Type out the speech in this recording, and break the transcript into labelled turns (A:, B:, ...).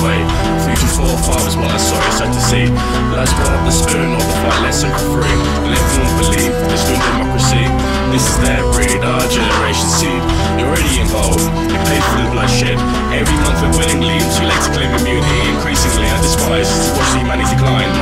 A: away. Three to four, five is what I saw, it's sad to see. Let's put up the spoon, all the fight, let's free. Live and believe, This is democracy. This is their breed, our generation seed. You're already involved, you paid for the bloodshed. Every month we're willingly, too late to claim immunity. Increasingly, I despise to watch the humanity decline.